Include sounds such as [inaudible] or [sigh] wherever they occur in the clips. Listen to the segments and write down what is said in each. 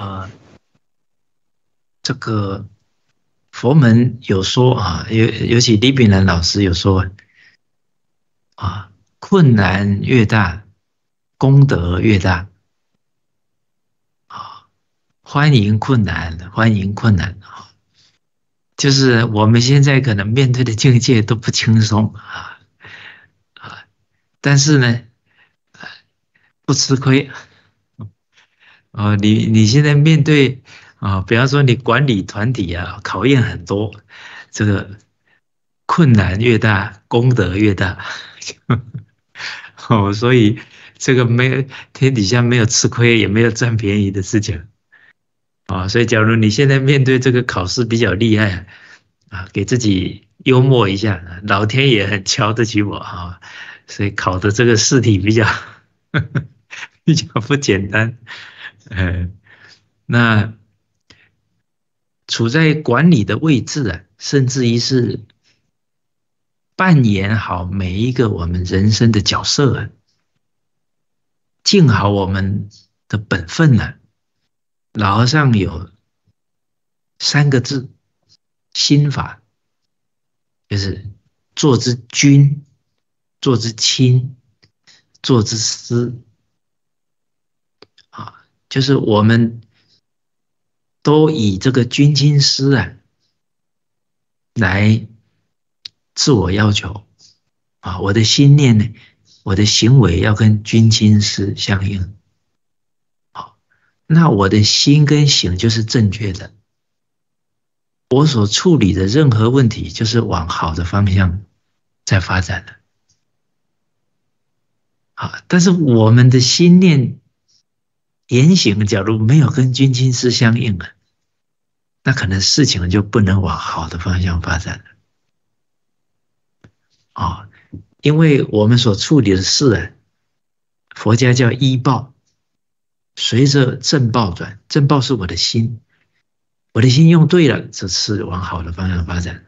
啊，这个佛门有说啊，尤尤其李炳南老师有说啊，困难越大，功德越大。啊，欢迎困难，欢迎困难啊！就是我们现在可能面对的境界都不轻松啊啊，但是呢，不吃亏。啊，你你现在面对啊，比方说你管理团体啊，考验很多，这个困难越大，功德越大。[laughs] 哦，所以这个没有天底下没有吃亏，也没有占便宜的事情。啊，所以假如你现在面对这个考试比较厉害啊，给自己幽默一下，老天也很瞧得起我哈，所以考的这个试题比较 [laughs] 比较不简单。嗯，那处在管理的位置啊，甚至于是扮演好每一个我们人生的角色啊，尽好我们的本分呢。老和尚有三个字心法，就是做之君，做之亲，做之师。就是我们都以这个君亲师啊来自我要求啊，我的心念呢，我的行为要跟君亲师相应。好，那我的心跟行就是正确的，我所处理的任何问题就是往好的方向在发展的。好，但是我们的心念。言行假如没有跟君亲师相应啊，那可能事情就不能往好的方向发展了。啊，因为我们所处理的事啊，佛家叫依报，随着正报转，正报是我的心，我的心用对了，这是往好的方向发展；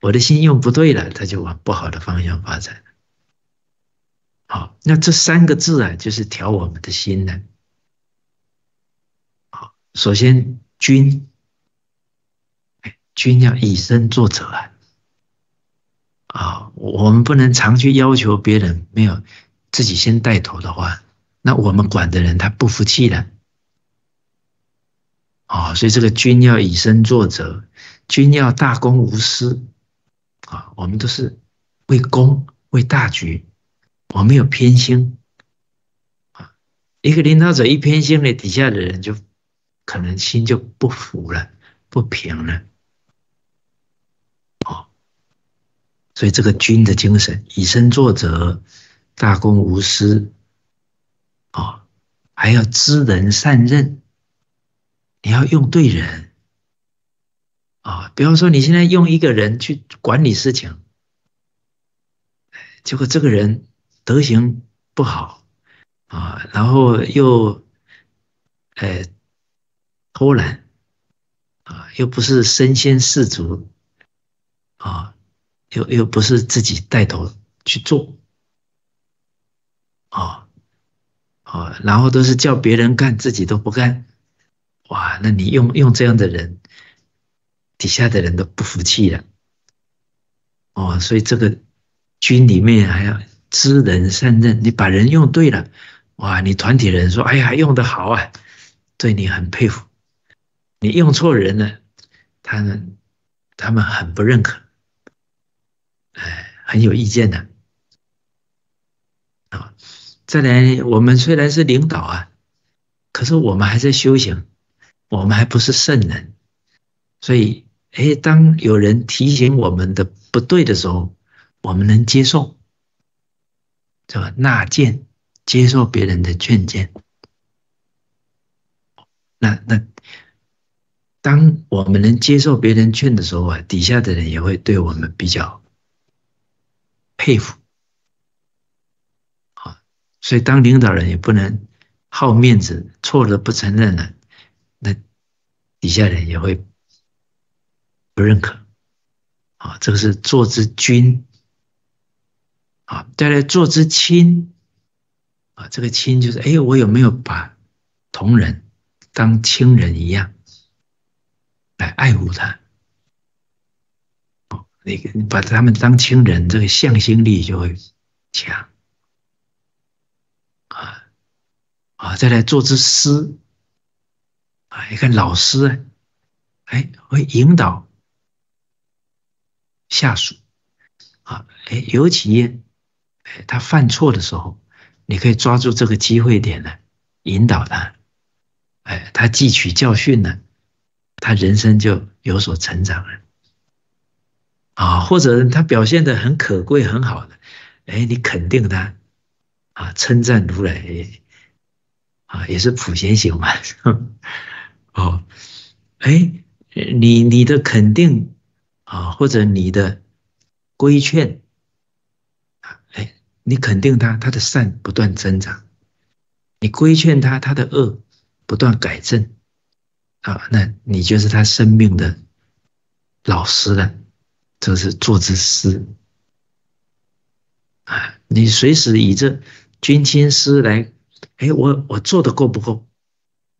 我的心用不对了，它就往不好的方向发展。好，那这三个字啊，就是调我们的心呢。首先，君，君要以身作则啊！啊，我们不能常去要求别人，没有自己先带头的话，那我们管的人他不服气的。啊，所以这个君要以身作则，君要大公无私啊！我们都是为公为大局，我们有偏心啊！一个领导者一偏心了，底下的人就。可能心就不服了，不平了，哦，所以这个君的精神，以身作则，大公无私，哦，还要知人善任，你要用对人，啊，比方说你现在用一个人去管理事情，结果这个人德行不好，啊，然后又，哎。偷懒啊，又不是身先士卒啊，又又不是自己带头去做啊啊，然后都是叫别人干，自己都不干，哇，那你用用这样的人，底下的人都不服气了哦，所以这个军里面还要知人善任，你把人用对了，哇，你团体人说，哎呀，用的好啊，对你很佩服。你用错人了，他们他们很不认可，哎，很有意见的。啊，再来，我们虽然是领导啊，可是我们还在修行，我们还不是圣人，所以，哎，当有人提醒我们的不对的时候，我们能接受，这个纳谏，接受别人的劝谏，那那。当我们能接受别人劝的时候啊，底下的人也会对我们比较佩服，啊，所以当领导人也不能好面子，错了不承认了，那底下人也会不认可，啊，这个是做之君，啊，再来做之亲，啊，这个亲就是哎，我有没有把同仁当亲人一样？来爱护他。哦，你把他们当亲人，这个向心力就会强。啊啊，再来做之师啊，你看老师，哎，会引导下属啊，哎，尤其哎他犯错的时候，你可以抓住这个机会点呢，引导他。哎，他汲取教训呢，他人生就有所成长了。啊，或者他表现的很可贵、很好的，哎，你肯定他，啊，称赞如来，啊，也是普贤行嘛。[laughs] 哦，哎，你你的肯定啊，或者你的规劝，哎，你肯定他，他的善不断增长；你规劝他，他的恶。不断改正，啊，那你就是他生命的老师了，这是做之师啊。你随时以这君亲师来，哎，我我做的够不够？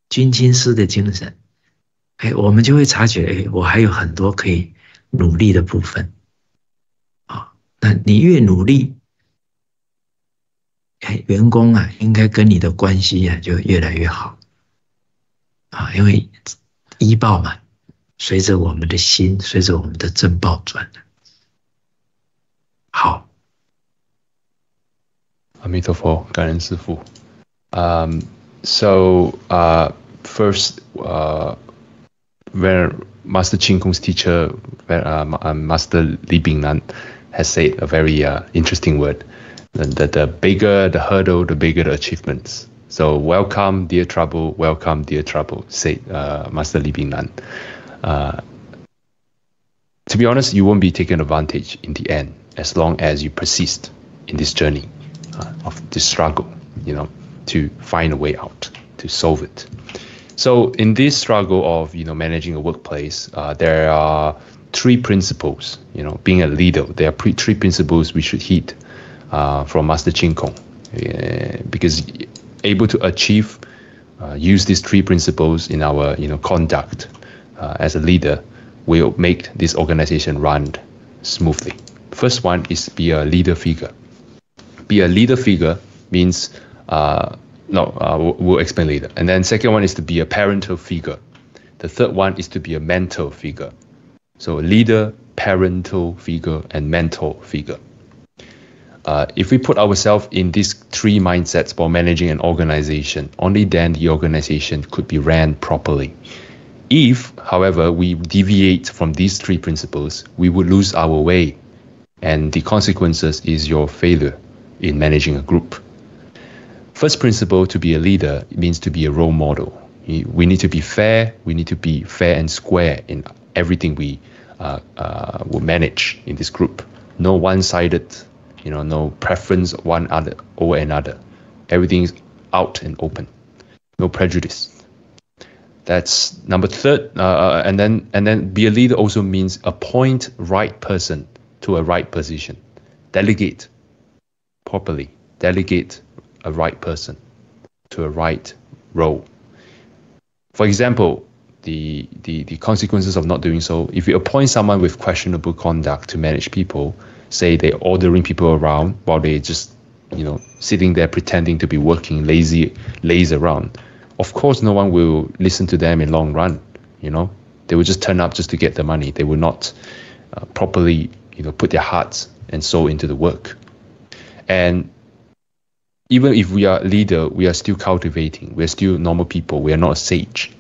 君亲师的精神，哎，我们就会察觉，哎，我还有很多可以努力的部分啊。那你越努力，哎，员工啊，应该跟你的关系啊，就越来越好。啊，因为医报嘛，随着我们的心，随着我们的正报转的。好，阿弥陀佛，感恩师父。Um, so uh, first, uh, where Master Ching Kung's teacher, uh, Master Li Bingnan, has said a very uh, interesting word. That the bigger the hurdle, the bigger the achievements. So welcome, dear trouble. Welcome, dear trouble. Said uh, Master Li Bingnan. Uh, to be honest, you won't be taken advantage in the end as long as you persist in this journey uh, of this struggle. You know, to find a way out, to solve it. So in this struggle of you know managing a workplace, uh, there are three principles. You know, being a leader, there are three principles we should heed uh, from Master Ching Kong, because able to achieve, uh, use these three principles in our you know conduct uh, as a leader, will make this organization run smoothly. First one is be a leader figure. Be a leader figure means uh, no, uh, we'll, we'll explain later. And then second one is to be a parental figure. The third one is to be a mentor figure. So leader, parental figure, and mentor figure. Uh, if we put ourselves in these three mindsets for managing an organization, only then the organization could be ran properly. If, however, we deviate from these three principles, we would lose our way, and the consequences is your failure in managing a group. First principle to be a leader means to be a role model. We need to be fair. We need to be fair and square in everything we uh, uh, will manage in this group. No one-sided you know, no preference one other over another. Everything's out and open, no prejudice. That's number third, uh, uh, and then and then be a leader also means appoint right person to a right position, delegate properly, delegate a right person to a right role. For example, the, the, the consequences of not doing so, if you appoint someone with questionable conduct to manage people, say they're ordering people around while they just you know sitting there pretending to be working lazy lazy around. Of course no one will listen to them in long run you know. They will just turn up just to get the money. They will not uh, properly you know put their hearts and soul into the work. And even if we are leader we are still cultivating. We're still normal people. We are not a sage.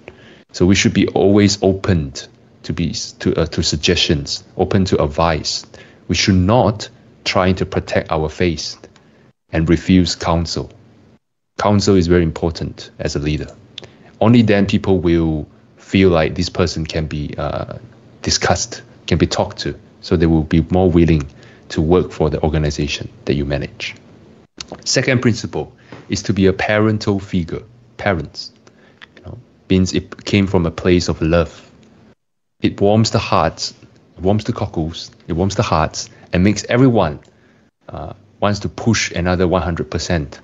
So we should be always open to be to uh, to suggestions open to advice we should not try to protect our faith and refuse counsel. Counsel is very important as a leader. Only then people will feel like this person can be uh, discussed, can be talked to, so they will be more willing to work for the organization that you manage. Second principle is to be a parental figure. Parents, you know, means it came from a place of love. It warms the hearts it warms the cockles, it warms the hearts, and makes everyone uh, wants to push another 100%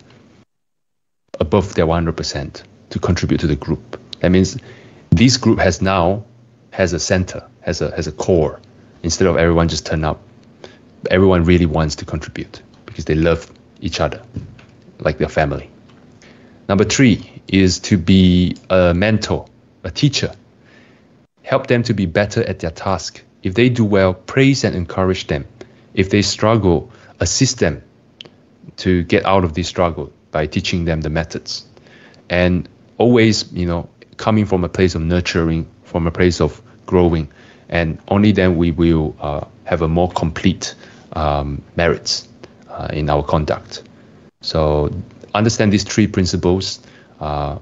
above their 100% to contribute to the group. That means this group has now has a center, has a has a core. Instead of everyone just turn up, everyone really wants to contribute because they love each other, like their family. Number three is to be a mentor, a teacher. Help them to be better at their task. If they do well, praise and encourage them. If they struggle, assist them to get out of this struggle by teaching them the methods. And always, you know, coming from a place of nurturing, from a place of growing, and only then we will uh, have a more complete um, merits uh, in our conduct. So understand these three principles uh,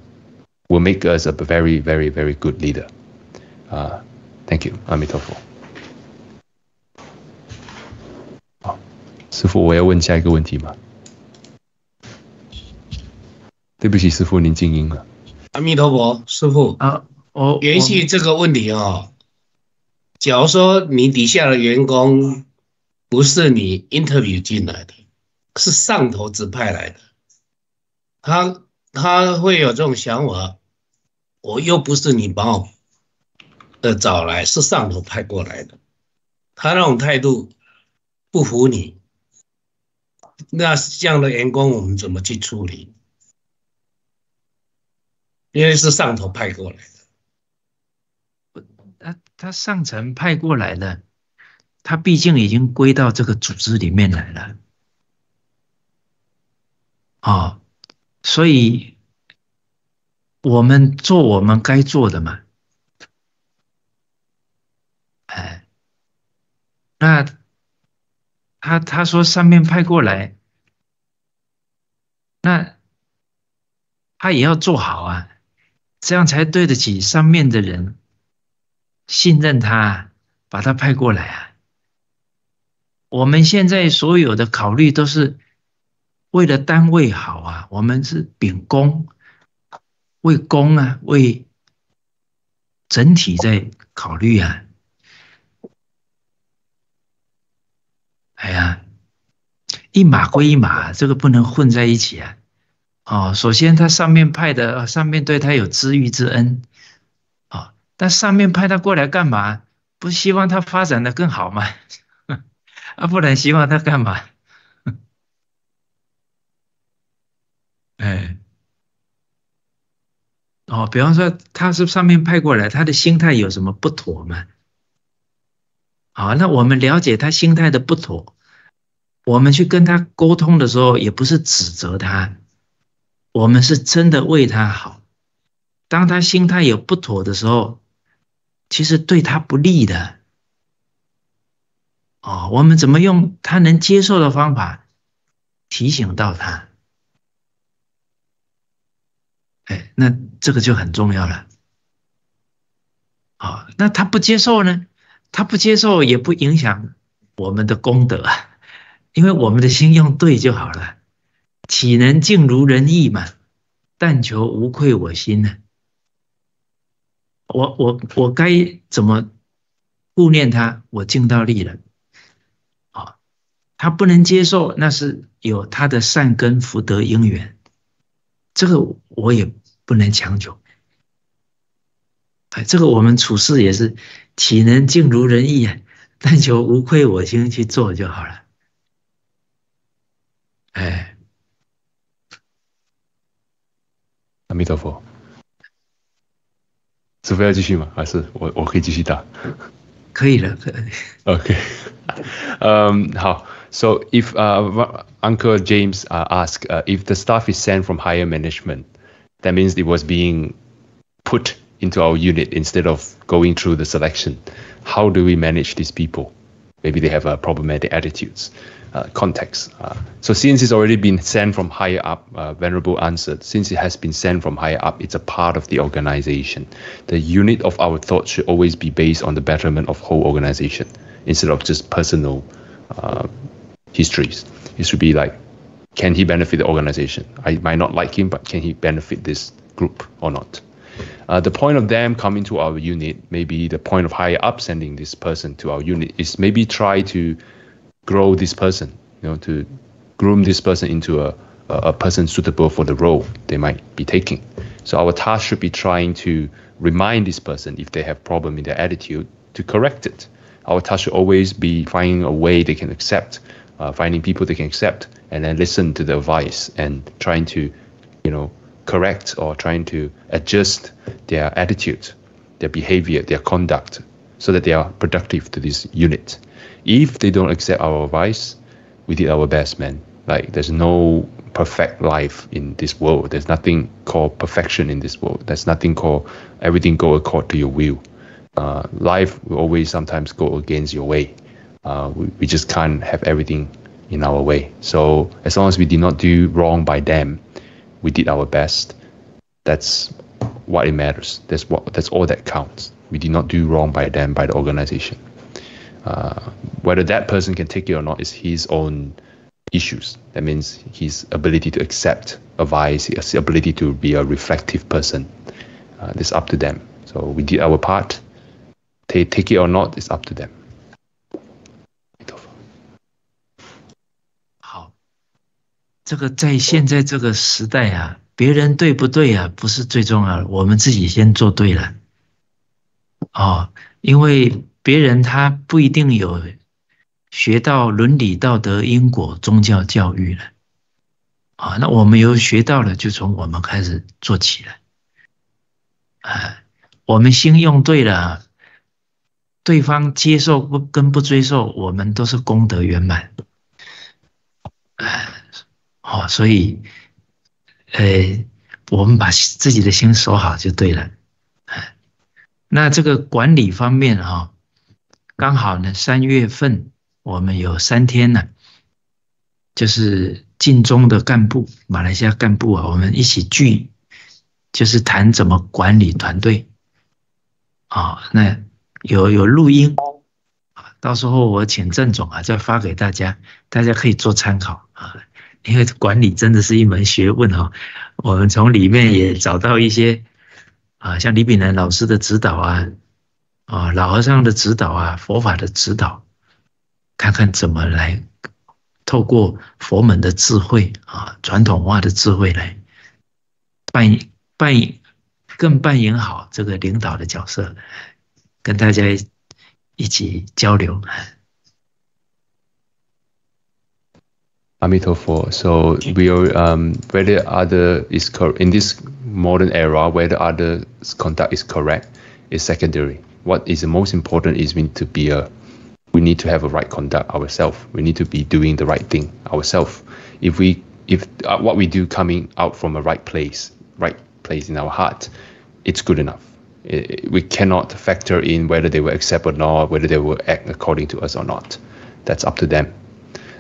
will make us a very, very, very good leader. Uh, thank you, Amitofo. 师傅，我要问下一个问题吗？对不起，师傅，您静音了。阿弥陀佛，师傅啊，我延续这个问题哦。假如说你底下的员工不是你 interview 进来的，是上头指派来的，他他会有这种想法，我又不是你把我的找来，是上头派过来的，他那种态度不服你，那这样的员工我们怎么去处理？因为是上头派过来的，他他上层派过来的，他毕竟已经归到这个组织里面来了，哦，所以我们做我们该做的嘛，哎，那他他说上面派过来，那他也要做好啊。这样才对得起上面的人信任他，把他派过来啊！我们现在所有的考虑都是为了单位好啊，我们是秉公，为公啊，为整体在考虑啊！哎呀，一码归一码，这个不能混在一起啊！哦，首先他上面派的，上面对他有知遇之恩，哦，但上面派他过来干嘛？不希望他发展的更好吗？[laughs] 啊，不然希望他干嘛？[laughs] 哎，哦，比方说他是上面派过来，他的心态有什么不妥吗？好，那我们了解他心态的不妥，我们去跟他沟通的时候，也不是指责他。我们是真的为他好，当他心态有不妥的时候，其实对他不利的。哦，我们怎么用他能接受的方法提醒到他？哎，那这个就很重要了。好，那他不接受呢？他不接受也不影响我们的功德啊，因为我们的心用对就好了。岂能尽如人意嘛？但求无愧我心呢？我我我该怎么顾念他？我尽到力了。啊，他不能接受，那是有他的善根福德因缘，这个我也不能强求。哎，这个我们处事也是，岂能尽如人意啊？但求无愧我心去做就好了。哎。阿弥陀佛，师傅要继续吗？还是我我可以继续答？可以了，可以。Okay. Um, how? So if uh, Uncle James uh, asked uh, if the stuff is sent from higher management, that means it was being put into our unit instead of going through the selection. How do we manage these people? Maybe they have uh, problematic attitudes uh, context. Uh, so since it's already been sent from higher up, uh, Venerable answered, since it has been sent from higher up, it's a part of the organization. The unit of our thoughts should always be based on the betterment of whole organization instead of just personal uh, histories. It should be like, can he benefit the organization? I might not like him, but can he benefit this group or not? Uh, the point of them coming to our unit, maybe the point of higher up sending this person to our unit is maybe try to grow this person, you know, to groom this person into a, a person suitable for the role they might be taking. So our task should be trying to remind this person if they have problem in their attitude to correct it. Our task should always be finding a way they can accept, uh, finding people they can accept, and then listen to the advice and trying to, you know, correct or trying to adjust their attitude, their behavior, their conduct, so that they are productive to this unit. If they don't accept our advice, we did our best, man. Like there's no perfect life in this world. There's nothing called perfection in this world. There's nothing called everything go according to your will. Uh, life will always sometimes go against your way. Uh, we, we just can't have everything in our way. So as long as we did not do wrong by them, we did our best. That's what it matters. That's what that's all that counts. We did not do wrong by them, by the organization. Uh, whether that person can take it or not is his own issues. That means his ability to accept advice, his ability to be a reflective person. Uh, it's up to them. So we did our part. They take it or not, it's up to them. 这个在现在这个时代啊，别人对不对啊，不是最重要的，我们自己先做对了。哦，因为别人他不一定有学到伦理道德因果宗教教育了，啊，那我们有学到了，就从我们开始做起来，啊，我们心用对了，对方接受不跟不接受，我们都是功德圆满，哎，哦，所以，呃，我们把自己的心守好就对了，哎，那这个管理方面哈，刚好呢，三月份。我们有三天呢，就是晋中的干部，马来西亚干部啊，我们一起聚，就是谈怎么管理团队。啊，那有有录音，到时候我请郑总啊再发给大家，大家可以做参考啊。因为管理真的是一门学问哈，我们从里面也找到一些啊，像李炳南老师的指导啊，啊老和尚的指导啊，佛法的指导。看看怎么来透过佛门的智慧啊，传统化的智慧来扮演扮演更扮演好这个领导的角色，跟大家一起交流。Amitofo. So we are um, whether other is cor- in this modern era, whether other conduct is correct is secondary. What is the most important is we need to be a we need to have a right conduct ourselves. We need to be doing the right thing ourselves. If we if uh, what we do coming out from a right place, right place in our heart, it's good enough. It, it, we cannot factor in whether they will accept or not, whether they will act according to us or not. That's up to them.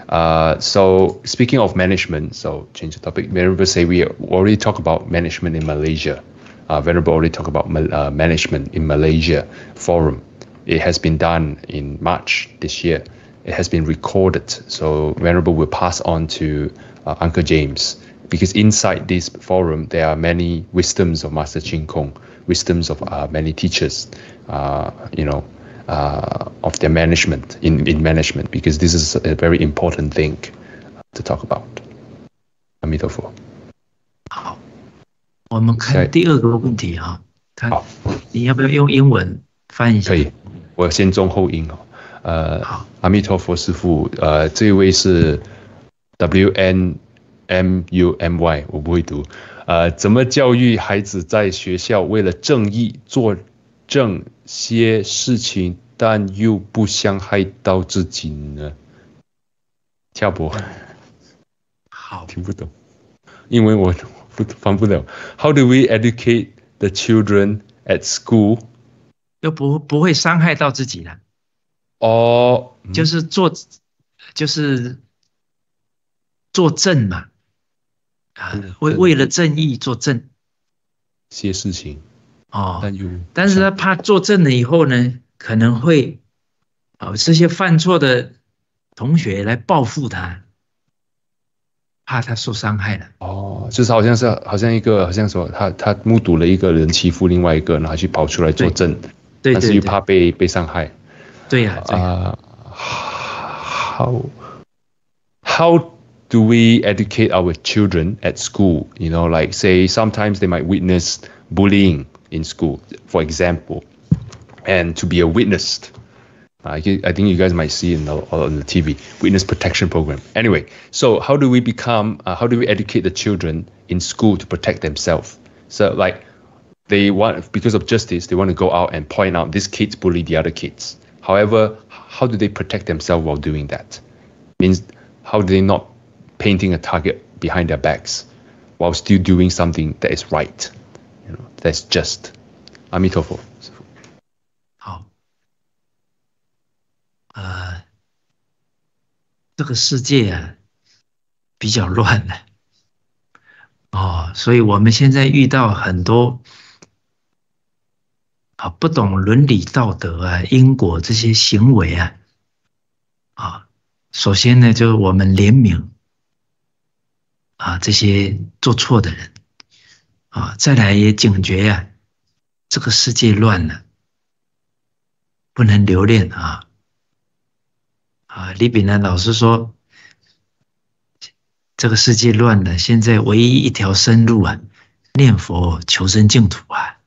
Uh, so speaking of management, so change the topic. Venerable say we already talk about management in Malaysia. Uh, Venerable already talk about uh, management in Malaysia forum. It has been done in March this year. It has been recorded. So Venerable will pass on to uh, Uncle James because inside this forum there are many wisdoms of Master Ching Kong, wisdoms of uh, many teachers, uh, you know, uh, of their management in, in management because this is a very important thing to talk about. 阿弥陀佛。好，我们看第二个问题哈，他你要不要用英文翻译一下？可以。我先中后音哦，呃，阿弥陀佛师父，呃，这位是 W N M U M Y，我不会读，呃，怎么教育孩子在学校为了正义做正 些事情，但又不伤害到自己呢？跳博，好，听不懂，因为我不翻不了。How do we educate the children at school? 又不不会伤害到自己了，哦，就是做，就是做正嘛，啊，为为了正义做正。些事情，哦，但是他怕作证了以后呢，可能会，哦，这些犯错的同学来报复他，怕他受伤害了。哦，就是好像是好像一个好像说他他目睹了一个人欺负另外一个，然后去跑出来作证。但是又怕被被伤害，对呀，啊，how how do we educate our children at school? You know, like say sometimes they might witness bullying in school, for example, and to be a witness. I, I think you guys might see in the, on the TV witness protection program. Anyway, so how do we become? Uh, how do we educate the children in school to protect themselves? So like they want because of justice, they want to go out and point out this kids bully the other kids. However, how do they protect themselves while doing that? Means how do they not painting a target behind their backs while still doing something that is right, that's just. 阿弥陀佛，师父。好，呃，这个世界啊比较乱了，哦，所以我们现在遇到很多啊不懂伦理道德啊、因果这些行为啊，啊，首先呢，就是我们怜悯啊这些做错的人啊，再来也警觉呀，这个世界乱了，不能留恋啊啊！李炳南老师说，这个世界乱了，现在唯一一条生路啊，念佛求生净土啊。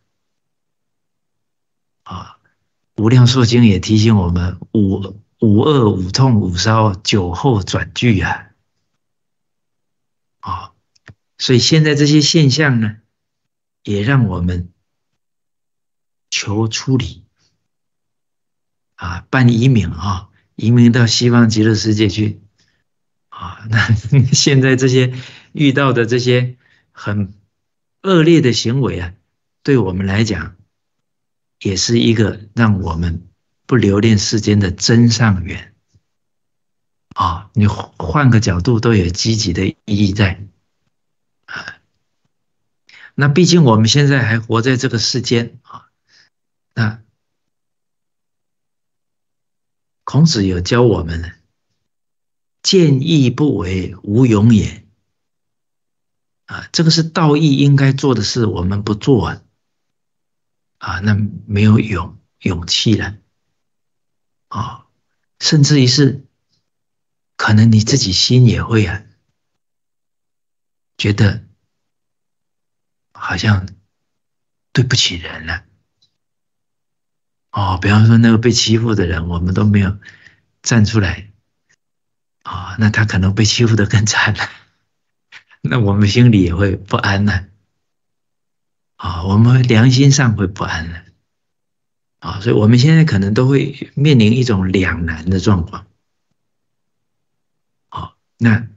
啊，无量寿经也提醒我们：五五恶、五痛、五烧，酒后转句啊。啊，所以现在这些现象呢，也让我们求出离啊，办移民啊，移民到西方极乐世界去啊。那 [laughs] 现在这些遇到的这些很恶劣的行为啊，对我们来讲。也是一个让我们不留恋世间的真上缘啊！你换个角度都有积极的意义在。那毕竟我们现在还活在这个世间啊。那孔子有教我们呢：见义不为，无勇也。啊，这个是道义应该做的事，我们不做啊。啊，那没有勇勇气了，啊，甚至于是，可能你自己心也会啊，觉得好像对不起人了，哦，比方说那个被欺负的人，我们都没有站出来，啊，那他可能被欺负的更惨了，[laughs] 那我们心里也会不安呢。啊，我们良心上会不安了，啊，所以我们现在可能都会面临一种两难的状况，好，那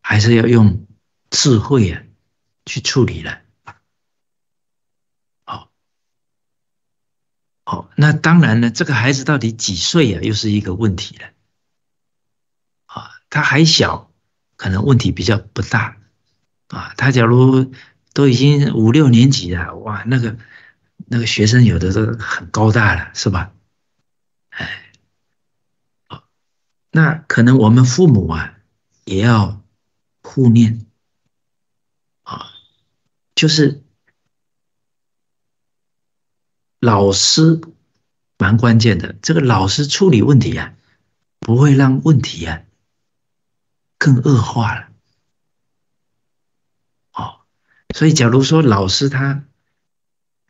还是要用智慧啊去处理了，好，好，那当然呢，这个孩子到底几岁啊，又是一个问题了，啊，他还小，可能问题比较不大，啊，他假如。都已经五六年级了，哇，那个那个学生有的都很高大了，是吧？哎，好那可能我们父母啊也要护念，就是老师蛮关键的，这个老师处理问题啊，不会让问题啊更恶化了。哦所以，假如说老师他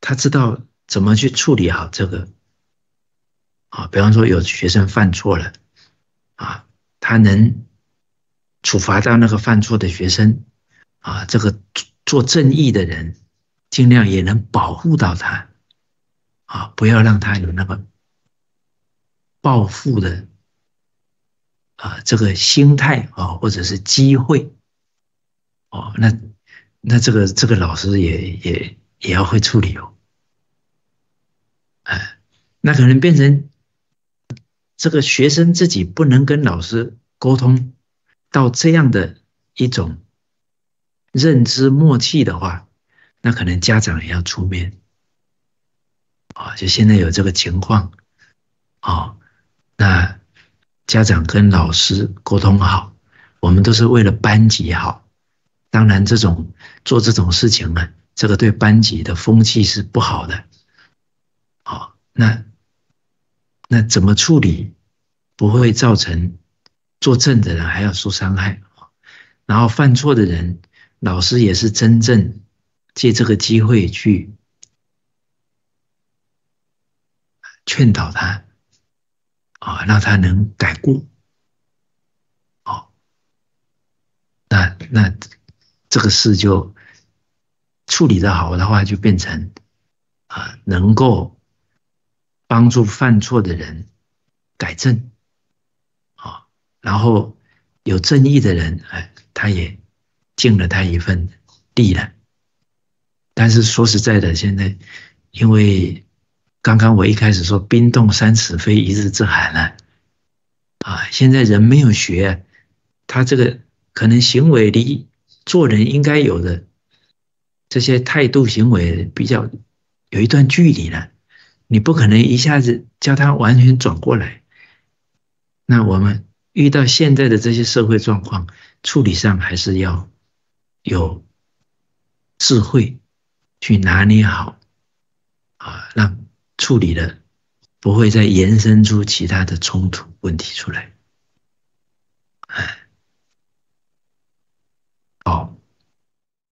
他知道怎么去处理好这个啊，比方说有学生犯错了啊，他能处罚到那个犯错的学生啊，这个做正义的人尽量也能保护到他啊，不要让他有那个报复的啊这个心态啊，或者是机会哦，那。那这个这个老师也也也要会处理哦，哎，那可能变成这个学生自己不能跟老师沟通到这样的一种认知默契的话，那可能家长也要出面啊。就现在有这个情况啊，那家长跟老师沟通好，我们都是为了班级好。当然，这种做这种事情呢，这个对班级的风气是不好的。好，那那怎么处理不会造成作证的人还要受伤害，然后犯错的人，老师也是真正借这个机会去劝导他，啊，让他能改过，哦，那那这个事就处理的好的话，就变成啊，能够帮助犯错的人改正。啊然后有正义的人，哎，他也尽了他一份力了。但是说实在的，现在因为刚刚我一开始说“冰冻三尺，非一日之寒”了，啊，现在人没有学，他这个可能行为离做人应该有的这些态度行为比较有一段距离了，你不可能一下子叫他完全转过来。那我们。遇到现在的这些社会状况，处理上还是要有智慧去拿捏好，啊，让处理的不会再延伸出其他的冲突问题出来。